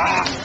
Ah.